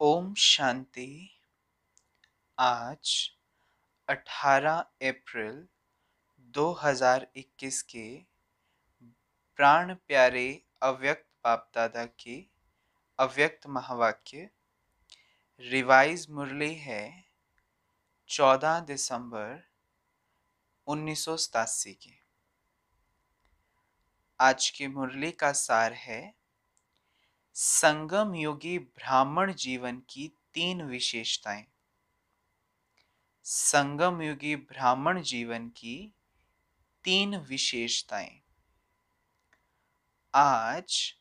ओम शांति। आज 18 अप्रैल 2021 के प्राण प्यारे अव्यक्त बाप दादा के अव्यक्त महावाक्य, रिवाइज मुरली है 14 दिसंबर उन्नीस की। आज की मुरली का सार है संगम योगी ब्राह्मण जीवन की तीन विशेषताएँ। संगम योगी ब्राह्मण जीवन की तीन विशेषताएँ। आज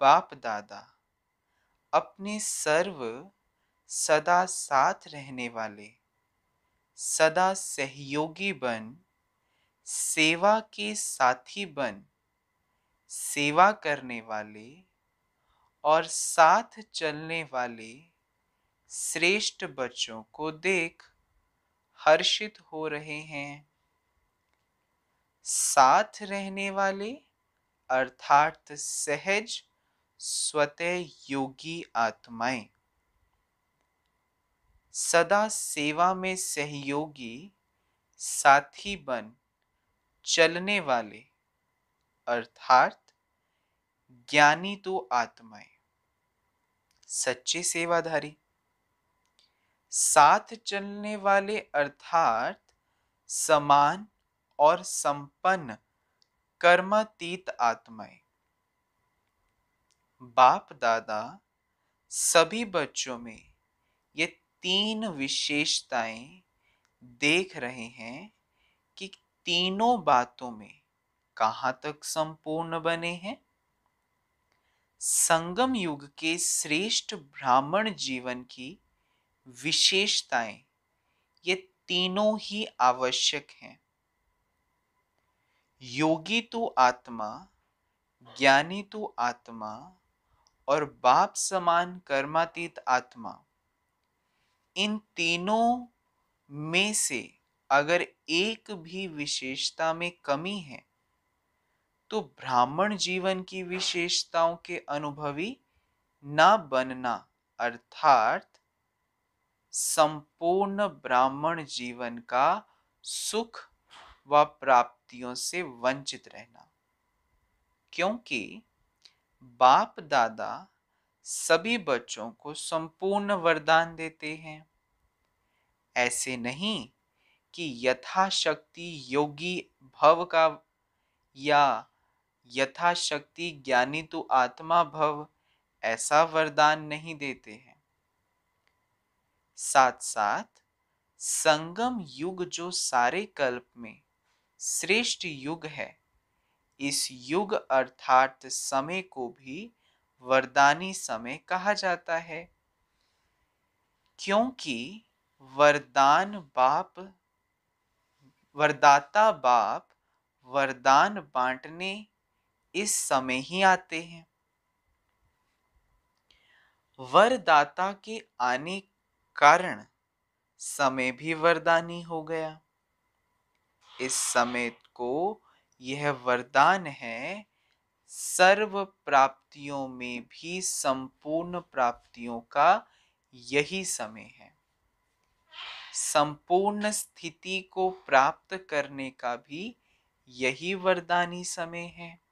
बाप दादा अपने सर्व सदा साथ रहने वाले, सदा सहयोगी बन, सेवा के साथी बन, सेवा करने वाले और साथ चलने वाले श्रेष्ठ बच्चों को देख हर्षित हो रहे हैं। साथ रहने वाले, अर्थात सहज, स्वतः योगी आत्माएँ। सदा सेवा में सहयोगी, साथी बन, चलने वाले, अर्थात ज्ञानी तो आत्माएँ। सच्चे सेवाधारी। साथ चलने वाले अर्थात समान और संपन्न कर्मातीत आत्माएँ। बाप दादा सभी बच्चों में ये तीन विशेषताएँ देख रहे हैं कि तीनों बातों में कहाँ तक संपूर्ण बने हैं? संगम युग के श्रेष्ठ ब्राह्मण जीवन की विशेषताएँ, ये तीनों ही आवश्यक हैं। योगी तो आत्मा, ज्ञानी तो आत्मा और बाप समान कर्मातीत आत्मा। इन तीनों में से अगर एक भी विशेषता में कमी है तो ब्राह्मण जीवन की विशेषताओं के अनुभवी न बनना, अर्थात संपूर्ण ब्राह्मण जीवन का सुख व प्राप्तियों से वंचित रहना। क्योंकि बाप दादा सभी बच्चों को संपूर्ण वरदान देते हैं। ऐसे नहीं कि यथाशक्ति योगी भव का या यथाशक्ति ज्ञानी तो आत्मा भव, ऐसा वरदान नहीं देते हैं। साथ साथ संगम युग जो सारे कल्प में श्रेष्ठ युग है, इस युग अर्थात समय को भी वरदानी समय कहा जाता है। क्योंकि वरदान बाप, वरदाता बाप वरदान बांटने इस समय ही आते हैं। वरदाता के आने कारण समय भी वरदानी हो गया। इस समय को यह वरदान है, सर्व प्राप्तियों में भी संपूर्ण प्राप्तियों का यही समय है। संपूर्ण स्थिति को प्राप्त करने का भी यही वरदानी समय है।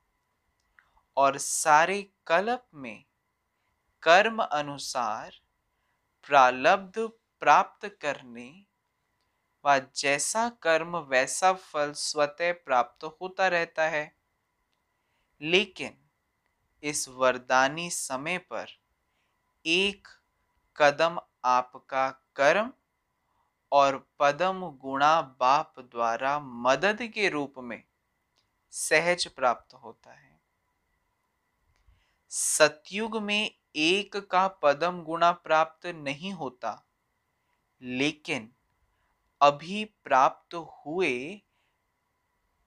और सारे कल्प में कर्म अनुसार प्रालब्ध प्राप्त करने व जैसा कर्म वैसा फल स्वतः प्राप्त होता रहता है। लेकिन इस वरदानी समय पर एक कदम आपका कर्म और पदम गुणा बाप द्वारा मदद के रूप में सहज प्राप्त होता है। सतयुग में एक का पदम गुणा प्राप्त नहीं होता। लेकिन अभी प्राप्त हुए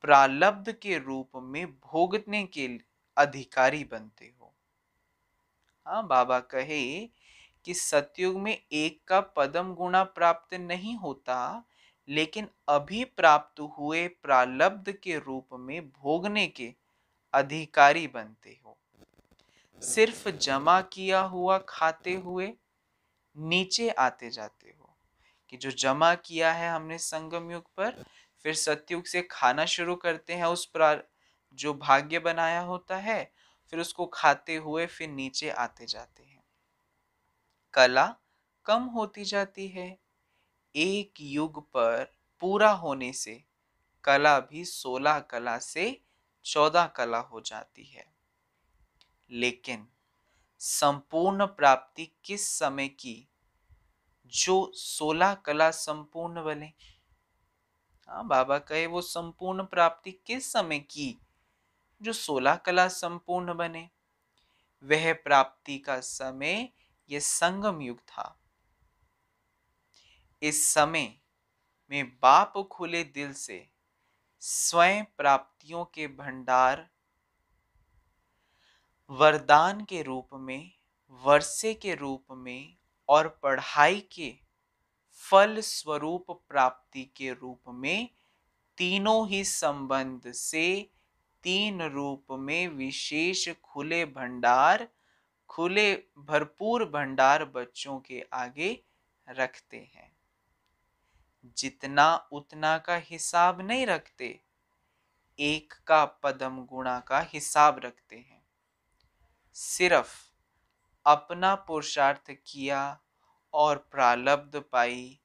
प्रालब्ध के रूप में भोगने के अधिकारी बनते हो। हाँ बाबा कहे कि सतयुग में एक का पदम गुणा प्राप्त नहीं होता, लेकिन अभी प्राप्त हुए प्रालब्ध के रूप में भोगने के अधिकारी बनते हो। सिर्फ़ जमा किया हुआ खाते हुए नीचे आते जाते हो। कि जो जमा किया है हमने संगम युग पर, फिर सत्युग से खाना शुरू करते हैं उस पर जो भाग्य बनाया होता है, फिर उसको खाते हुए फिर नीचे आते जाते हैं। कला कम होती जाती है। एक युग पर पूरा होने से कला भी सोलह कला से चौदह कला हो जाती है। लेकिन संपूर्ण प्राप्ति किस समय की? जो सोलह कला संपूर्ण बने। हाँ बाबा कहे वो संपूर्ण प्राप्ति किस समय की? जो सोलह कला संपूर्ण बने। वह प्राप्ति का समय यह संगम युग था। इस समय में बाप खुले दिल से स्वयं प्राप्तियों के भंडार वरदान के रूप में वर्षे के रूप में और पढ़ाई के फल स्वरूप प्राप्ति के रूप में तीनों ही संबंध से तीन रूप में विशेष खुले भंडार, खुले भरपूर भंडार बच्चों के आगे रखते हैं। जितना उतना का हिसाब नहीं रखते, एक का पदम गुणा का हिसाब रखते हैं। सिर्फ़ अपना पुरुषार्थ किया और प्रालब्ध पाई,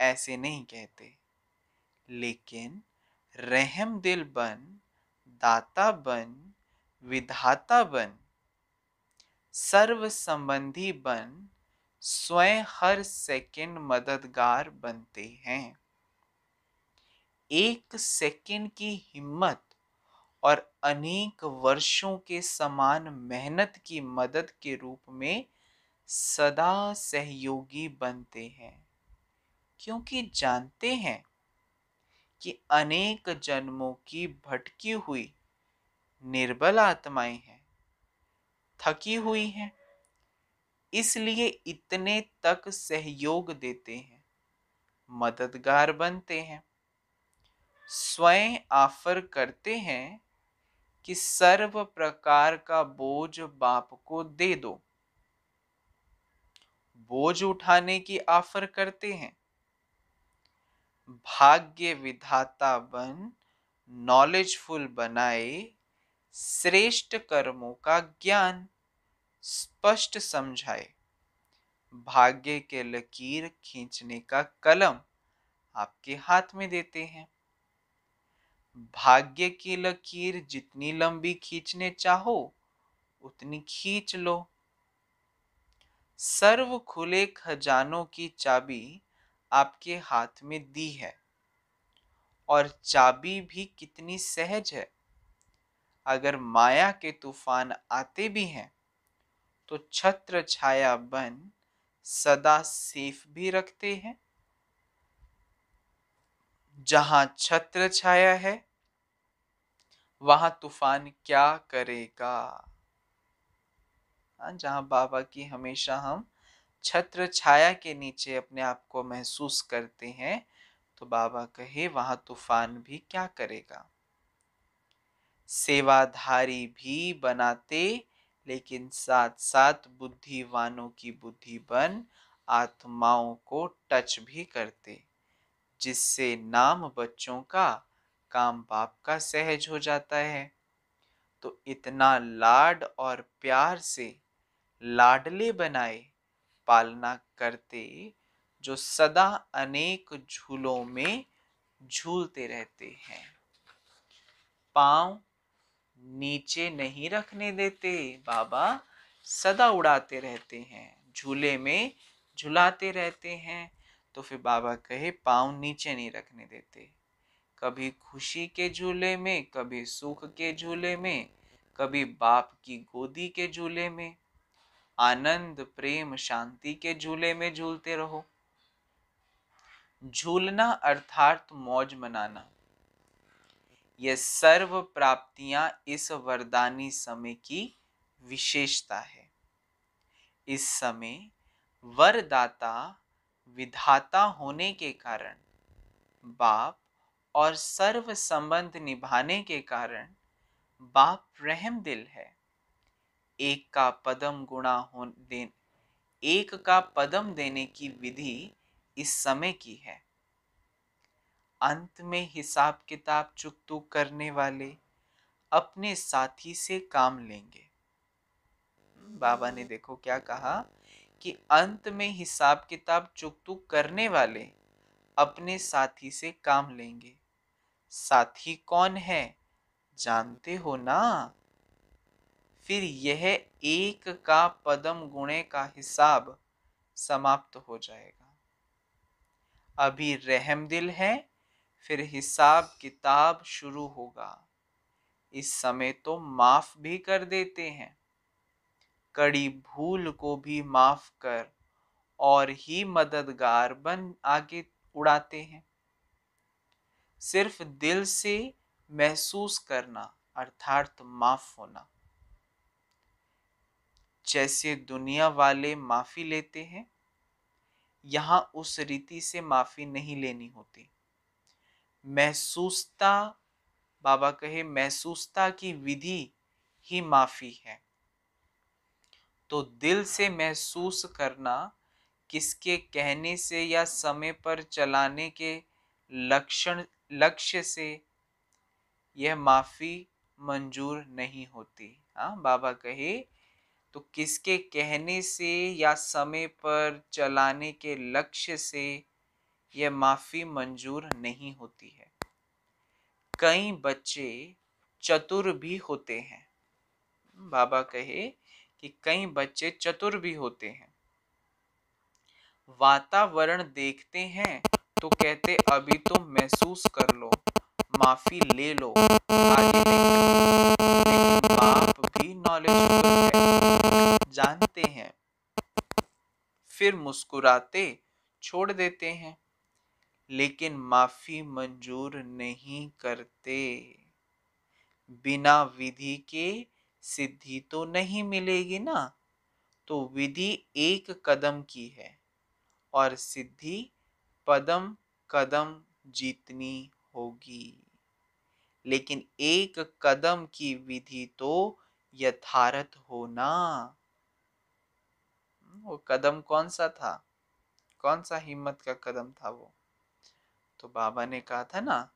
ऐसे नहीं कहते। लेकिन रहम दिल बन, दाता बन, विधाता बन सर्व संबंधी बन, स्वयं हर सेकंड मददगार बनते हैं। एक सेकंड की हिम्मत और अनेक वर्षों के समान मेहनत की मदद के रूप में सदा सहयोगी बनते हैं। क्योंकि जानते हैं कि अनेक जन्मों की भटकी हुई निर्बल आत्माएँ हैं, थकी हुई हैं, इसलिए इतने तक सहयोग देते हैं, मददगार बनते हैं, स्वयं ऑफ़र करते हैं कि सर्व प्रकार का बोझ बाप को दे दो। बोझ उठाने की ऑफ़र करते हैं। भाग्य विधाता बन नॉलेजफुल बनाए, श्रेष्ठ कर्मों का ज्ञान, स्पष्ट समझाए। भाग्य के लकीर खींचने का कलम आपके हाथ में देते हैं। भाग्य की लकीर जितनी लंबी खींचने चाहो, उतनी खींच लो। सर्व खुले खजानों की चाबी आपके हाथ में दी है, और चाबी भी कितनी सहज है। अगर माया के तूफ़ान आते भी हैं तो छत्र छाया बन सदा सेफ़ भी रखते हैं। जहाँ छत्र छाया है वहाँ तूफ़ान क्या करेगा? हाँ, जहाँ बाबा की हमेशा हम छत्र छाया के नीचे अपने आप को महसूस करते हैं तो बाबा कहे वहाँ तूफ़ान भी क्या करेगा? सेवाधारी भी बनाते लेकिन साथ साथ बुद्धिवानों की बुद्धि बन आत्माओं को टच भी करते। जिससे नाम बच्चों का काम बाप का सहज हो जाता है। तो इतना लाड और प्यार से लाडले बनाए पालना करते जो सदा अनेक झूलों में झूलते रहते हैं। पाँव नीचे नहीं रखने देते, बाबा सदा उड़ाते रहते हैं, झूले में झुलाते रहते हैं। तो फिर बाबा कहे, पाँव नीचे नहीं रखने देते। कभी खुशी के झूले में, कभी सुख के झूले में, कभी बाप की गोदी के झूले में। आनंद, प्रेम, शांति के झूले में झूलते रहो। झूलना अर्थात मौज मनाना। यह सर्व प्राप्तियाँ इस वरदानी समय की विशेषता है। इस समय वरदाता विधाता होने के कारण, बाप और सर्व संबंध निभाने के कारण बाप रहम दिल है। एक का पदम गुणा हो दे एक का पदम देने की विधि इस समय की है। अंत में हिसाब किताब चुकतू करने वाले अपने साथी से काम लेंगे। बाबा ने देखो क्या कहा कि अंत में हिसाब किताब चुक चुकतू करने वाले, अपने साथी से काम लेंगे। साथी कौन है, जानते हो ना? फिर यह एक का पदम गुणे का हिसाब समाप्त हो जाएगा। अभी रहम दिल है, फिर हिसाब किताब शुरू होगा। इस समय तो माफ़ भी कर देते हैं। कड़ी भूल को भी माफ़ कर और ही मददगार बन आगे उड़ाते हैं। सिर्फ़ दिल से महसूस करना, अर्थात माफ़ होना। जैसे दुनिया वाले माफ़ी लेते हैं, यहाँ उस रीति से माफ़ी नहीं लेनी होती। महसूसता, बाबा कहे, महसूसता की विधि ही माफ़ी है। तो दिल से महसूस करना किसके कहने से या समय पर चलाने के लक्षण, लक्ष्य से यह माफ़ी मंजूर नहीं होती। हाँ बाबा कहे तो किसके कहने से या समय पर चलाने के लक्ष्य से यह माफ़ी मंजूर नहीं होती है? कई बच्चे चतुर भी होते हैं। बाबा कहे कि कई बच्चे चतुर भी होते हैं। वातावरण देखते हैं तो कहते, अभी तो महसूस कर लो, माफ़ी ले लो, आगे लेकिन बाप भी नॉलेजफुल है, जानते हैं। फिर मुस्कुराते, छोड़ देते हैं। लेकिन माफ़ी मंजूर नहीं करते। बिना विधि के सिद्धि तो नहीं मिलेगी ना। तो विधि एक कदम की है और सिद्धि पदम कदम जीतनी होगी। लेकिन एक कदम की विधि तो यथार्थ होना वो कदम कौन सा था? कौन सा हिम्मत का कदम था वो? तो बाबा ने कहा था ना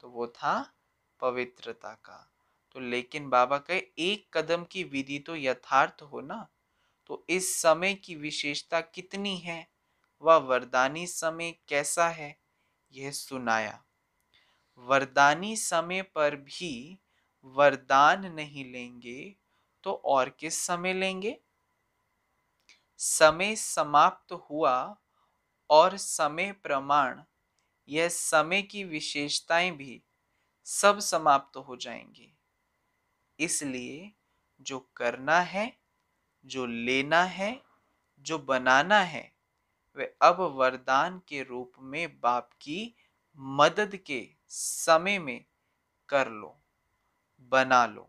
तो वो था पवित्रता का। तो लेकिन बाबा कहे एक कदम की विधि तो यथार्थ हो ना? तो इस समय की विशेषता कितनी है? वह वरदानी समय कैसा है? यह सुनाया। वरदानी समय पर भी वरदान नहीं लेंगे तो और किस समय लेंगे? समय समाप्त हुआ और समय प्रमाण, यह समय की विशेषताएँ भी सब समाप्त हो जाएँगे। इसलिए जो करना है, जो लेना है, जो बनाना है, वे अब वरदान के रूप में बाप की मदद के समय में कर लो, बना लो।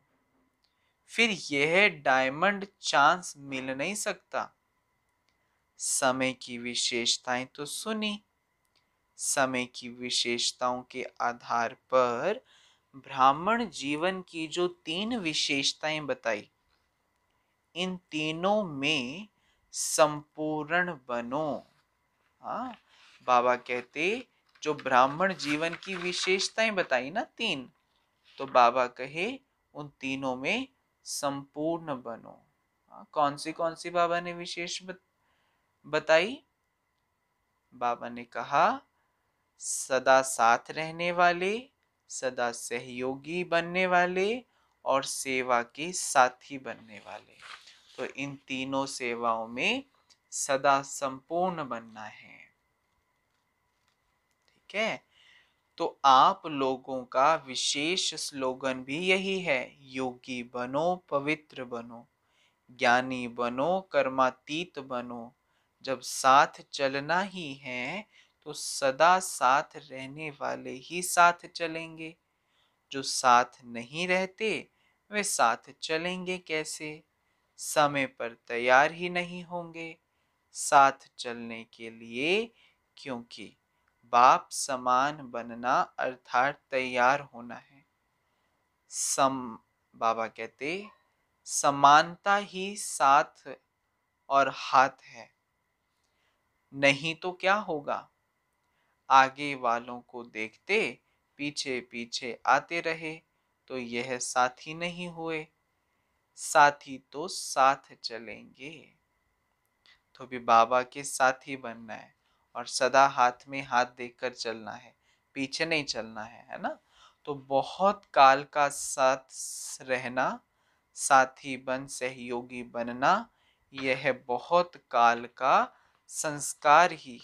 फिर यह डायमंड चांस मिल नहीं सकता। समय की विशेषताएँ तो सुनी। समय की विशेषताओं के आधार पर ब्राह्मण जीवन की जो तीन विशेषताएँ बताई इन तीनों में संपूर्ण बनो। हाँ बाबा कहते जो ब्राह्मण जीवन की विशेषताएँ बताई ना तीन तो बाबा कहे उन तीनों में संपूर्ण बनो। हाँ, कौन सी कौन सी बाबा ने विशेष बताई? बाबा ने कहा सदा साथ रहने वाले सदा सहयोगी बनने वाले और सेवा के साथी बनने वाले। तो इन तीनों सेवाओं में सदा संपूर्ण बनना है। ठीक है? तो आप लोगों का विशेष स्लोगन भी यही है, योगी बनो, पवित्र बनो, ज्ञानी बनो, कर्मातीत बनो। जब साथ चलना ही है तो सदा साथ रहने वाले ही साथ चलेंगे। जो साथ नहीं रहते, वे साथ चलेंगे कैसे? समय पर तैयार ही नहीं होंगे। साथ चलने के लिए क्योंकि बाप समान बनना अर्थात तैयार होना है। सम, बाबा कहते, समानता ही साथ और हाथ है। नहीं तो क्या होगा? आगे वालों को देखते पीछे पीछे आते रहे तो यह साथी नहीं हुए। साथी तो साथ चलेंगे। तो भी बाबा के साथी बनना है और सदा हाथ में हाथ देकर चलना है, पीछे नहीं चलना है है ना? तो बहुत काल का साथ रहना, साथी बन, सहयोगी बनना, यह बहुत काल का संस्कार ही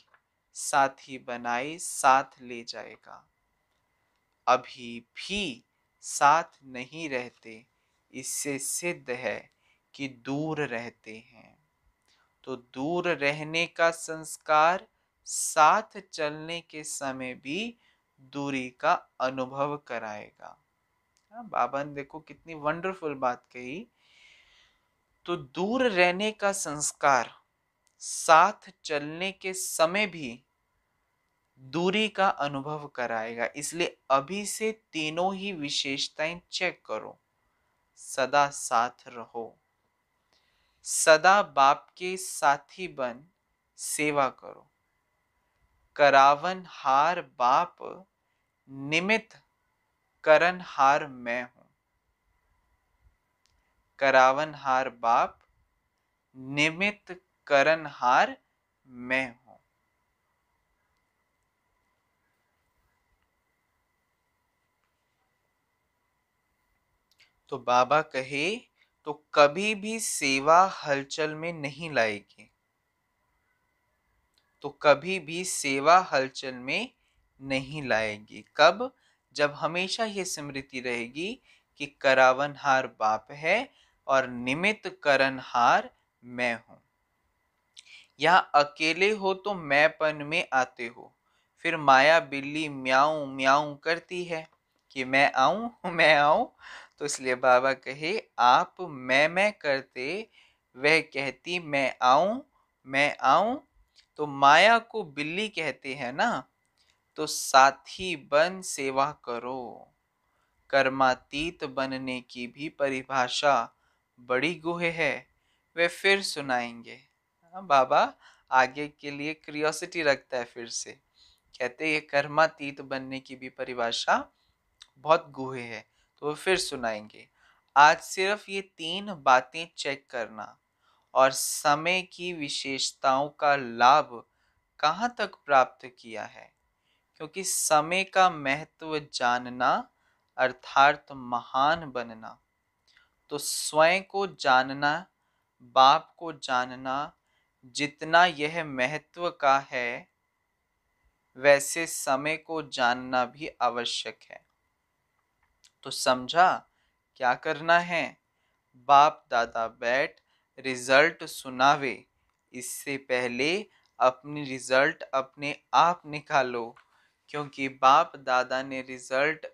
साथी बनाए साथ ले जाएगा। अभी भी साथ नहीं रहते इससे सिद्ध है कि दूर रहते हैं। तो दूर रहने का संस्कार साथ चलने के समय भी दूरी का अनुभव कराएगा। हाँ, बाबा ने देखो कितनी वंडरफुल बात कही। तो दूर रहने का संस्कार साथ चलने के समय भी दूरी का अनुभव कराएगा। इसलिए अभी से तीनों ही विशेषताएँ चेक करो। सदा साथ रहो। सदा बाप के साथी बन, सेवा करो। करावन हार बाप निमित करन हार मैं हूँ। करावन हार बाप निमित करन हार मैं हूँ। तो बाबा कहे तो कभी भी सेवा हलचल में नहीं लाएगी। तो कभी भी सेवा हलचल में नहीं लाएगी। कब? जब हमेशा ये स्मृति रहेगी कि करावनहार बाप है और निमित करनहार मैं हूँ। यहाँ अकेले हो तो मैंपन में आते हो। फिर माया बिल्ली म्याऊ म्याऊ करती है कि मैं आऊँ मैं आऊँ। तो इसलिए बाबा कहे, आप मैं मैं करते, वह कहती, मैं आऊँ मैं आऊँ। तो माया को बिल्ली कहते हैं ना तो साथी बन सेवा करो। कर्मातीत बनने की भी परिभाषा बड़ी गुह है, वे फिर सुनाएँगे। बाबा, आगे के लिए क्रियोसिटी रखता है फिर से। कहते ये कर्मातीत बनने की भी परिभाषा बहुत गुह है। तो फिर सुनाएँगे, आज सिर्फ़ ये तीन बातें चेक करना और समय की विशेषताओं का लाभ कहाँ तक प्राप्त किया है? क्योंकि समय का महत्व जानना अर्थात महान बनना। तो स्वयं को जानना, बाप को जानना जितना यह महत्व का है, वैसे समय को जानना भी आवश्यक है। तो समझा? क्या करना है? बाप दादा बैठ, रिज़ल्ट सुनावे। इससे पहले अपनी रिज़ल्ट अपने आप निकालो, क्योंकि बाप दादा ने रिज़ल्ट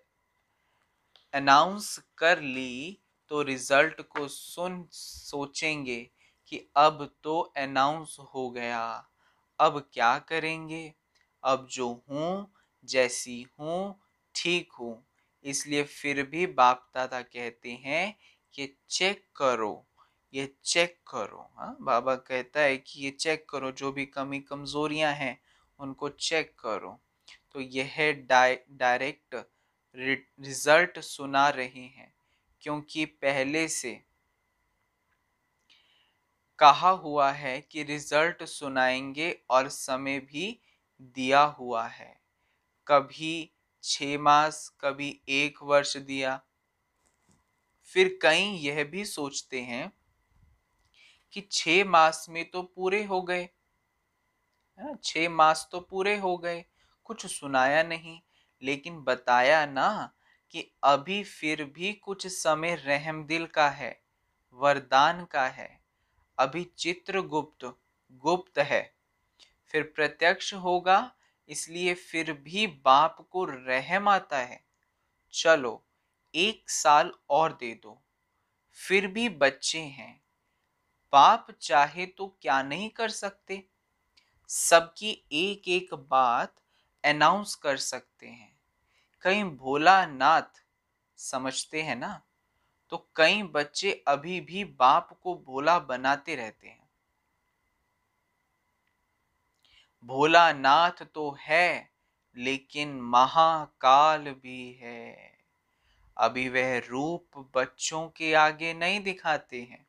अनाउंस कर ली तो रिज़ल्ट को सुन, सोचेंगे। कि अब तो अनाउंस हो गया। अब क्या करेंगे? अब जो हूँ, जैसी हूँ, ठीक हूँ। इसलिए फिर भी बाप दादा कहते हैं कि चेक करो, ये चेक करो। हाँ बाबा कहता है कि ये चेक करो, जो भी कमी कमजोरियाँ हैं, उनको चेक करो। तो यह डायरेक्ट रिज़ल्ट सुना रहे हैं, क्योंकि पहले से कहा हुआ है कि रिज़ल्ट सुनाएँगे और समय भी दिया हुआ है। कभी छ मास, कभी एक वर्ष दिया। फिर कई यह भी सोचते हैं कि छ मास में तो पूरे हो गए। छ मास तो पूरे हो गए। कुछ सुनाया नहीं, लेकिन बताया ना कि अभी फिर भी कुछ समय रहम दिल का है, वरदान का है। अभी चित्र गुप्त गुप्त है। फिर प्रत्यक्ष होगा, इसलिए फिर भी बाप को रहम आता है। चलो, एक साल और दे दो। फिर भी बच्चे हैं। बाप चाहे तो क्या नहीं कर सकते? सबकी एक एक बात अनाउंस कर सकते हैं। कई भोलानाथ समझते हैं ना? तो कई बच्चे अभी भी बाप को भोला बनाते रहते हैं। भोलानाथ तो है, लेकिन महाकाल भी है। अभी वह रूप बच्चों के आगे नहीं दिखाते हैं।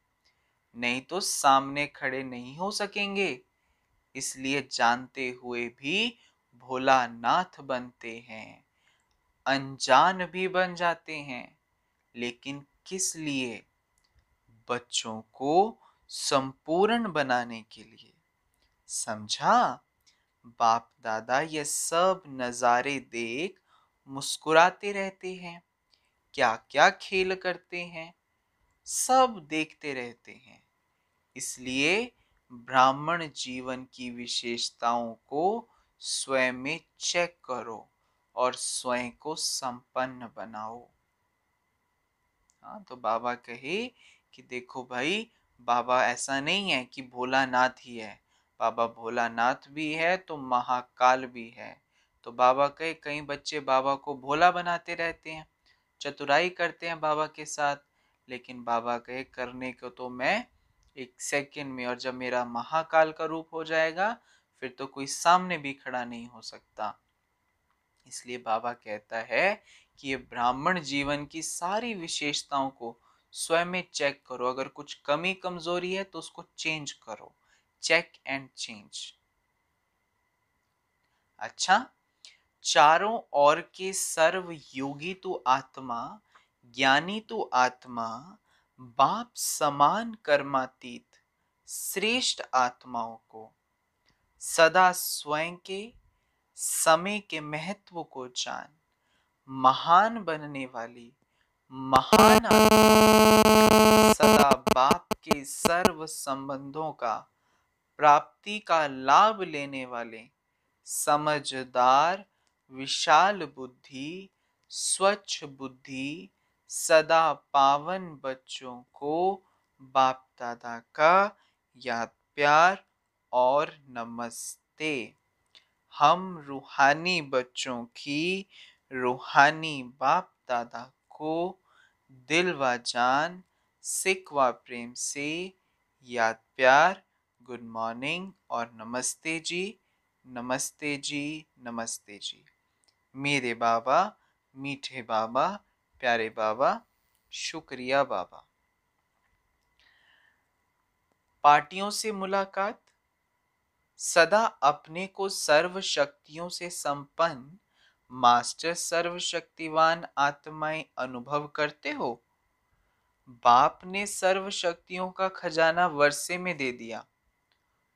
नहीं तो सामने खड़े नहीं हो सकेंगे। इसलिए जानते हुए भी भोला नाथ बनते हैं। अनजान भी बन जाते हैं, लेकिन किस लिए? बच्चों को संपूर्ण बनाने के लिए। समझा? बाप दादा ये सब नज़ारे देख मुस्कुराते रहते हैं। क्या क्या खेल करते हैं? सब देखते रहते हैं। इसलिए ब्राह्मण जीवन की विशेषताओं को स्वयं में चेक करो और स्वयं को संपन्न बनाओ। हाँ तो बाबा कहे कि देखो भाई, बाबा ऐसा नहीं है कि भोलानाथ ही है। बाबा भोलानाथ भी है तो महाकाल भी है। तो बाबा कहे, कई बच्चे बाबा को भोला बनाते रहते हैं, चतुराई करते हैं बाबा के साथ। लेकिन बाबा कहे, करने को तो मैं एक सेकंड में और जब मेरा महाकाल का रूप हो जाएगा, फिर तो कोई सामने भी खड़ा नहीं हो सकता। इसलिए बाबा कहता है कि ये ब्राह्मण जीवन की सारी विशेषताओं को स्वयं में चेक करो। अगर कुछ कमी कमज़ोरी है तो उसको चेंज करो। चेक एंड चेंज अच्छा चारों ओर के सर्व योगी तो आत्मा, ज्ञानी तो आत्मा, बाप समान कर्मातीत, श्रेष्ठ आत्माओं को सदा स्वयं के समय के महत्व को जान, महान बनने वाली, महान सदा बाप के सर्व संबंधों का, प्राप्ति का लाभ लेने वाले, समझदार, विशाल बुद्धि, स्वच्छ बुद्धि, सदा पावन बच्चों को बाप दादा का याद, प्यार और नमस्ते। हम रूहानी बच्चों की रूहानी बाप दादा को दिल व जान सिख व प्रेम से याद प्यार। गुड मॉर्निंग और नमस्ते जी नमस्ते जी नमस्ते जी। मेरे बाबा, मीठे बाबा, प्यारे बाबा, शुक्रिया बाबा। पार्टियों से मुलाकात सदा अपने को सर्व शक्तियों से संपन्न, मास्टर सर्वशक्तिवान आत्माएँ अनुभव करते हो? बाप ने सर्व शक्तियों का खजाना वर्षे में दे दिया।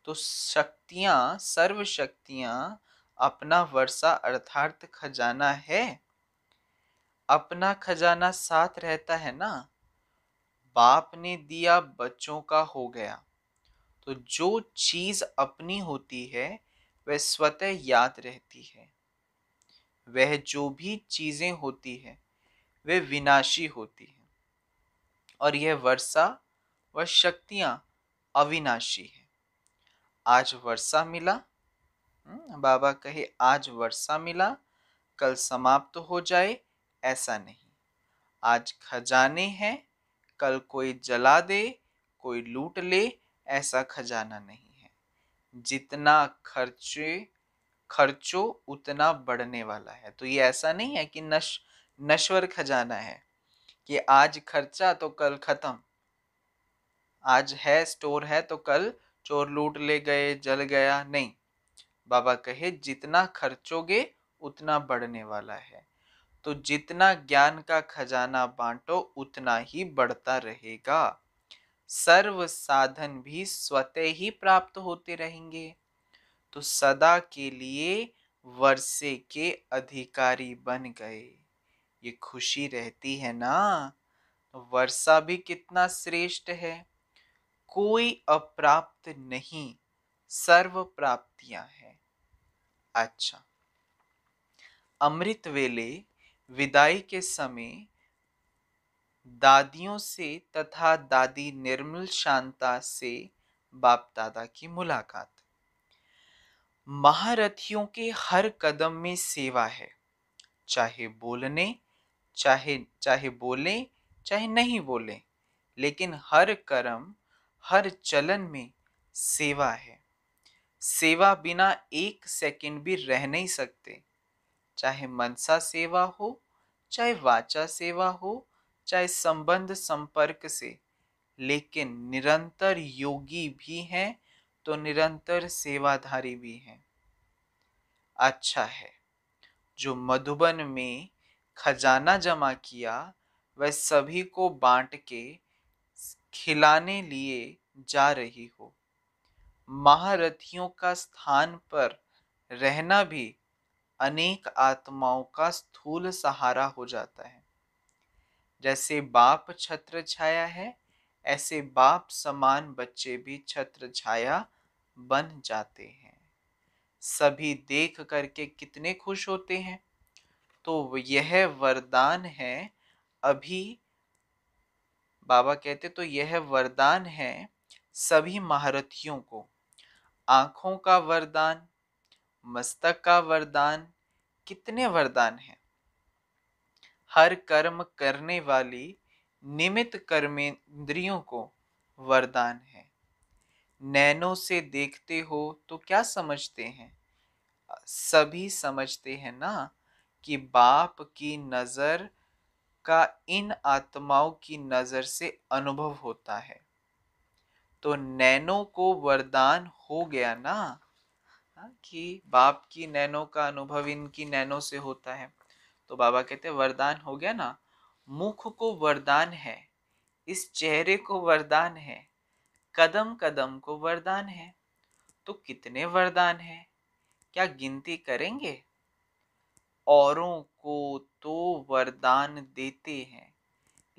तो शक्तियाँ सर्व शक्तियाँ अपना वर्षा अर्थात खजाना है? अपना खजाना साथ रहता है ना? बाप ने दिया बच्चों का हो गया। तो जो चीज़ अपनी होती है वह स्वतः याद रहती है। वह जो भी चीज़ें होती है वे विनाशी होती है। और यह वर्षा व शक्तियाँ अविनाशी है। आज वर्षा मिला हम्म, बाबा कहे आज वर्षा मिला कल समाप्त तो हो जाए ऐसा नहीं। आज खजाने हैं कल कोई जला दे कोई लूट ले ऐसा खजाना नहीं है। जितना खर्चे, खर्चो उतना बढ़ने वाला है। तो ये ऐसा नहीं है कि नश, नश्वर खजाना है कि आज खर्चा तो कल खत्म। आज है, स्टोर है तो कल चोर लूट ले गए, जल गया, नहीं। बाबा कहे, जितना खर्चोगे, उतना बढ़ने वाला है। तो जितना ज्ञान का खजाना बांटो, उतना ही बढ़ता रहेगा। सर्व साधन भी स्वतः ही प्राप्त होते रहेंगे। तो सदा के लिए वर्षे के अधिकारी बन गए। ये खुशी रहती है ना? वर्षा भी कितना श्रेष्ठ है। कोई अप्राप्त नहीं, सर्व प्राप्तियाँ हैं। अच्छा। अमृत वेले विदाई के समय दादियों से तथा दादी निर्मल शांता से बाप दादा की मुलाकात। महारथियों के हर कदम में सेवा है। चाहे बोलने, चाहे चाहे बोले, चाहे नहीं बोले, लेकिन हर कर्म, हर चलन में सेवा है। सेवा बिना एक सेकंड भी रह नहीं सकते। चाहे मनसा सेवा हो, चाहे वाचा सेवा हो चाहे संबंध संपर्क से, लेकिन निरंतर योगी भी हैं तो निरंतर सेवाधारी भी हैं। अच्छा है, जो मधुबन में खजाना जमा किया, वह सभी को बांट के खिलाने लिए जा रही हो। महारथियों का स्थान पर रहना भी अनेक आत्माओं का स्थूल सहारा हो जाता है। जैसे बाप छत्र छाया है, ऐसे बाप समान बच्चे भी छत्र छाया बन जाते हैं। सभी देख करके कितने खुश होते हैं। तो यह वरदान है अभी, बाबा कहते तो यह वरदान है सभी महारथियों को। आँखों का वरदान, मस्तक का वरदान, कितने वरदान हैं। हर कर्म करने वाली निमित कर्मेंद्रियों को वरदान है। नैनों से देखते हो तो क्या समझते हैं? सभी समझते हैं ना कि बाप की नज़र का इन आत्माओं की नज़र से अनुभव होता है। तो नैनो को वरदान हो गया ना हाँ, कि बाप की नैनो का अनुभव इनकी नैनो से होता है। तो बाबा कहते वरदान हो गया ना? मुख को वरदान है, इस चेहरे को वरदान है, कदम कदम को वरदान है। तो कितने वरदान है? क्या गिनती करेंगे? औरों को तो वरदान देते हैं,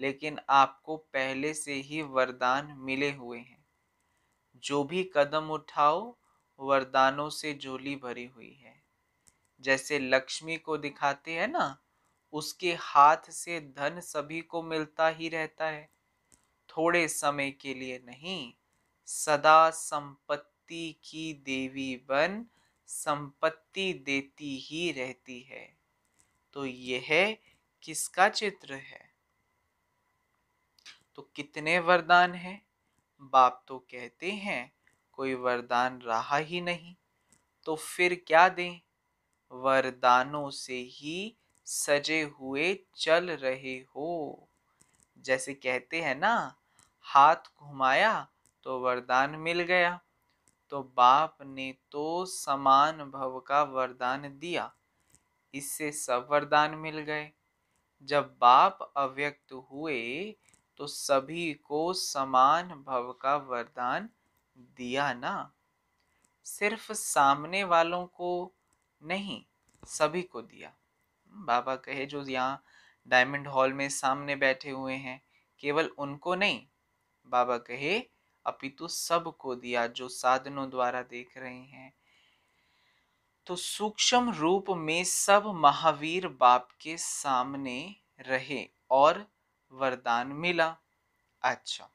लेकिन आपको पहले से ही वरदान मिले हुए हैं। जो भी कदम उठाओ, वरदानों से झोली भरी हुई है। जैसे लक्ष्मी को दिखाते हैं ना, उसके हाथ से धन सभी को मिलता ही रहता है। थोड़े समय के लिए नहीं, सदा संपत्ति की देवी बन संपत्ति देती ही रहती है। तो यह किसका चित्र है? तो कितने वरदान हैं? बाप तो कहते हैं, कोई वरदान रहा ही नहीं। तो फिर क्या दें? वरदानों से ही सजे हुए चल रहे हो। जैसे कहते हैं ना, हाथ घुमाया तो वरदान मिल गया। तो बाप ने तो समान भव का वरदान दिया, इससे सब वरदान मिल गए। जब बाप अव्यक्त हुए तो सभी को समान भव का वरदान दिया ना। सिर्फ़ सामने वालों को नहीं, सभी को दिया। बाबा कहे, जो यहाँ डायमंड हॉल में सामने बैठे हुए हैं, केवल उनको नहीं। बाबा कहे, अपितु सबको दिया जो साधनों द्वारा देख रहे हैं। तो सूक्ष्म रूप में सब महावीर बाप के सामने रहे और वरदान मिला। अच्छा।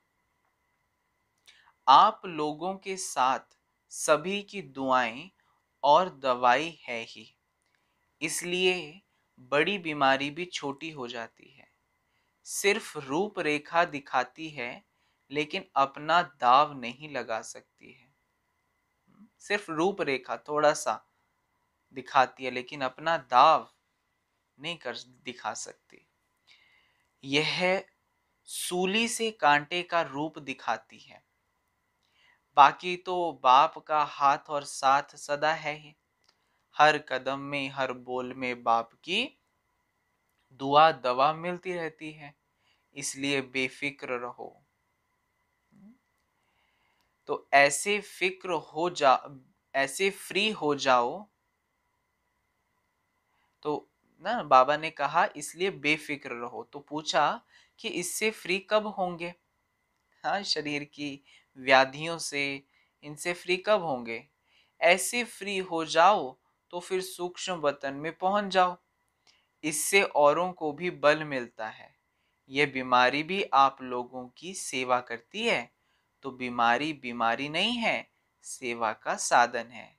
आप लोगों के साथ सभी की दुआएँ और दवाई है ही। इसलिए बड़ी बीमारी भी छोटी हो जाती है। सिर्फ़ रूप रेखा दिखाती है, लेकिन अपना दाव नहीं लगा सकती है। सिर्फ़ रूप रेखा थोड़ा सा दिखाती है, लेकिन अपना दाव नहीं कर दिखा सकती। यह सूली से कांटे का रूप दिखाती है। बाकी तो बाप का हाथ और साथ सदा है ही। हर कदम में, हर बोल में बाप की दुआ, दवा मिलती रहती है, इसलिए बेफिक्र रहो। तो ऐसे फ़िक्र हो जा, ऐसे फ्री हो जाओ। तो ना, बाबा ने कहा, इसलिए बेफिक्र रहो। तो पूछा कि इससे फ्री कब होंगे? हाँ शरीर की व्याधियों से इनसे फ्री कब होंगे? ऐसे फ्री हो जाओ तो फिर सूक्ष्म वतन में पहुँच जाओ। इससे औरों को भी बल मिलता है। यह बीमारी भी आप लोगों की सेवा करती है। तो बीमारी बीमारी नहीं है, सेवा का साधन है।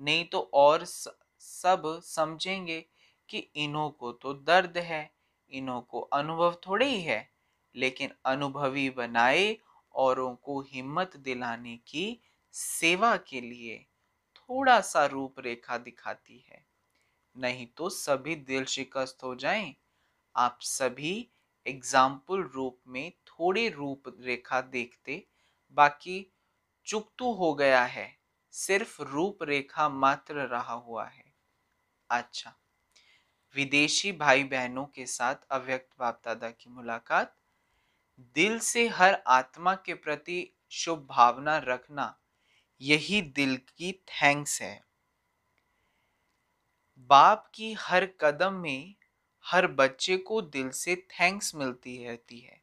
नहीं तो और सब समझेंगे कि इन्हों को तो दर्द है, इन्हों को अनुभव थोड़े ही है, लेकिन अनुभवी बनाए औरों को हिम्मत दिलाने की सेवा के लिए थोड़ा सा रूपरेखा दिखाती है। नहीं तो सभी दिल शिकस्त हो जाएँ। आप सभी एग्ज़ाम्पल रूप में थोड़ी रूपरेखा देखते, बाकी चुकतू हो गया है। सिर्फ़ रूपरेखा मात्र रहा हुआ है। अच्छा। विदेशी भाई बहनों के साथ अव्यक्त बाप दादा की मुलाकात। दिल से हर आत्मा के प्रति शुभ भावना रखना यही दिल की थैंक्स है। बाप की हर कदम में हर बच्चे को दिल से थैंक्स मिलती रहती है।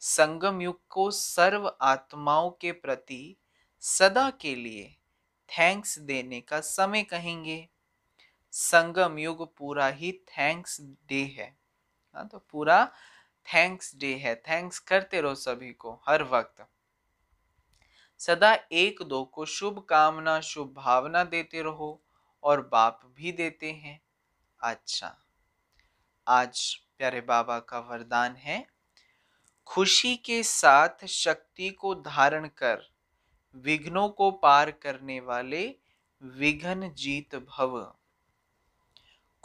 संगम युग को सर्व आत्माओं के प्रति सदा के लिए थैंक्स देने का समय कहेंगे। संगम युग पूरा ही थैंक्स डे है। हाँ तो पूरा थैंक्स डे है। थैंक्स करते रहो सभी को हर वक्त। सदा एक दो को शुभ कामना शुभ भावना देते रहो और बाप भी देते हैं। अच्छा आज प्यारे बाबा का वरदान है। खुशी के साथ शक्ति को धारण कर, विघ्नों को पार करने वाले विघ्न जीत भव।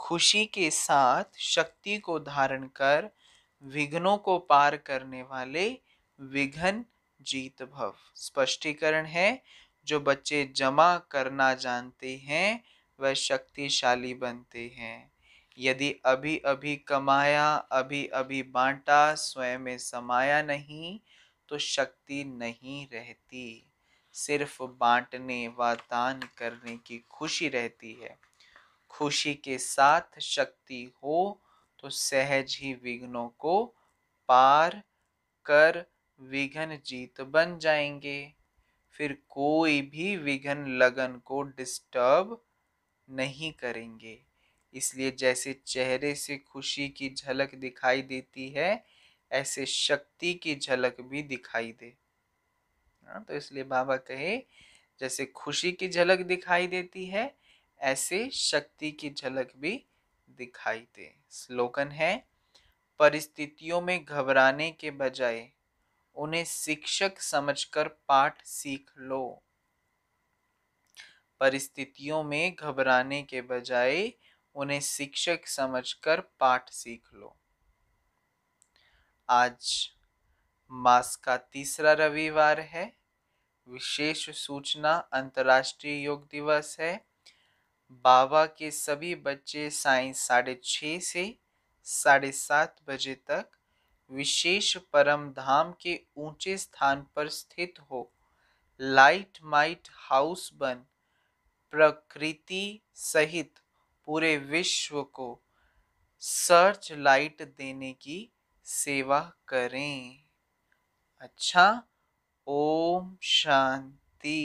खुशी के साथ शक्ति को धारण कर विघ्नों को पार करने वाले विघ्न जीत भव। स्पष्टीकरण है, जो बच्चे जमा करना जानते हैं, वह शक्तिशाली बनते हैं। यदि अभी अभी कमाया अभी अभी बांटा, स्वयं में समाया नहीं तो शक्ति नहीं रहती। सिर्फ़ बांटने व दान करने की खुशी रहती है। खुशी के साथ शक्ति हो तो सहज ही विघ्नों को पार कर विघ्न जीत बन जाएँगे। फिर कोई भी विघ्न लगन को डिस्टर्ब नहीं करेंगे। इसलिए जैसे चेहरे से खुशी की झलक दिखाई देती है, ऐसे शक्ति की झलक भी दिखाई दे। हाँ तो इसलिए बाबा कहे, जैसे खुशी की झलक दिखाई देती है, ऐसे शक्ति की झलक भी दिखाई दे। स्लोगन है, परिस्थितियों में घबराने के बजाय उन्हें शिक्षक समझकर पाठ सीख लो। परिस्थितियों में घबराने के बजाय उन्हें शिक्षक समझकर पाठ सीख लो। आज मास का तीसरा रविवार है। विशेष सूचना अंतर्राष्ट्रीय योग दिवस है। बाबा के सभी बच्चे साइंस साढ़े छ से साढ़े सात बजे तक विशेष परम धाम के ऊँचे स्थान पर स्थित हो। लाइट माइट हाउस बन। प्रकृति सहित पूरे विश्व को सर्च लाइट देने की सेवा करें। अच्छा ओम शांति।